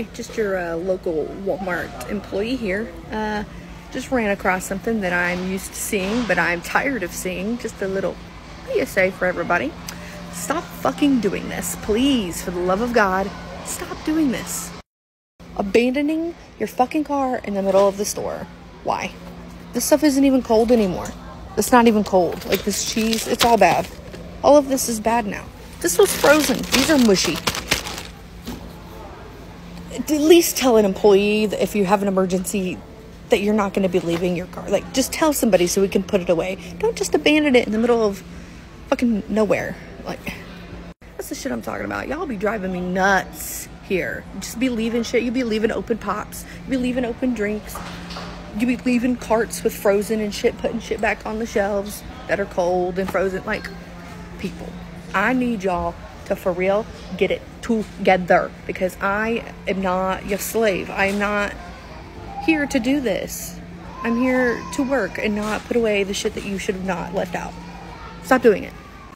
Hi, just your uh, local Walmart employee here. Uh, just ran across something that I'm used to seeing, but I'm tired of seeing. Just a little PSA for everybody. Stop fucking doing this. Please, for the love of God, stop doing this. Abandoning your fucking car in the middle of the store. Why? This stuff isn't even cold anymore. It's not even cold. Like this cheese, it's all bad. All of this is bad now. This was frozen. These are mushy. At least tell an employee that if you have an emergency that you're not going to be leaving your car. Like, just tell somebody so we can put it away. Don't just abandon it in the middle of fucking nowhere. Like, that's the shit I'm talking about. Y'all be driving me nuts here. Just be leaving shit. You be leaving open pops. You be leaving open drinks. You be leaving carts with frozen and shit, putting shit back on the shelves that are cold and frozen. Like, people, I need y'all for real get it together because I am not your slave. I'm not here to do this. I'm here to work and not put away the shit that you should have not left out. Stop doing it.